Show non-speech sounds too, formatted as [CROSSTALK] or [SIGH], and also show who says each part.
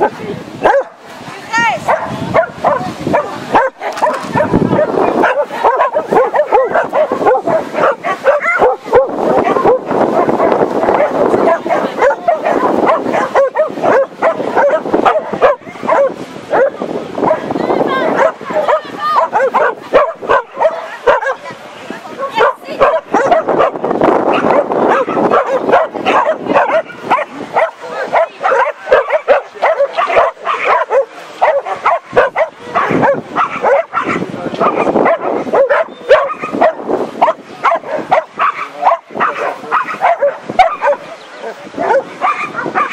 Speaker 1: Ha! [LAUGHS] Ha [LAUGHS] ha!